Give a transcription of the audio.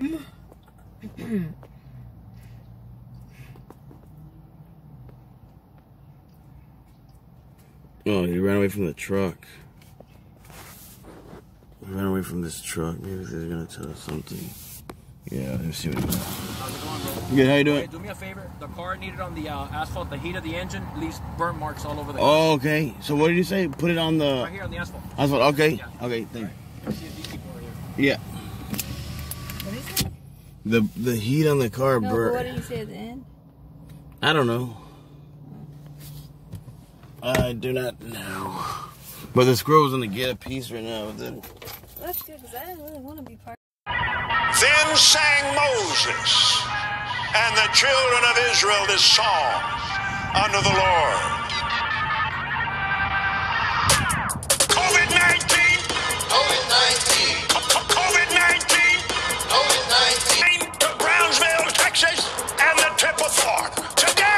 Oh, he ran away from the truck. He ran away from this truck. Maybe they're gonna tell us something. Yeah, let's see what he How's it going, bro? Good, how you Hey, doing? do me a favor. The car needed on the uh, asphalt. The heat of the engine leaves burn marks all over the. Oh, okay. So what did you say? Put it on the. Right the here on the asphalt. asphalt. Okay. Yeah. Okay, thank you. See if these people are here. Yeah. What is it? The the heat on the car No, but what burnt. did you say at the end? I don't know. I do not know. But the squirrel's gonna get a piece right now. Then that's good because I didn't really want to be part. Then sang Moses and the children of Israel this song unto the Lord. for today.